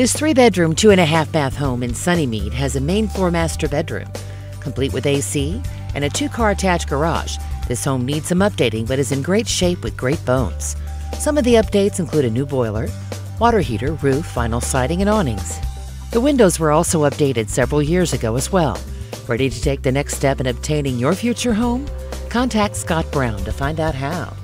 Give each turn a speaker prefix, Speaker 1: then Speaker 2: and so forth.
Speaker 1: This three bedroom, two and a half bath home in Sunnyside has a main floor master bedroom, complete with AC and a two car attached garage. This home needs some updating but is in great shape with great bones. Some of the updates include a new boiler, water heater, roof, vinyl siding, and awnings. The windows were also updated several years ago as well. Ready to take the next step in obtaining your future home? Contact Scott Brown to find out how.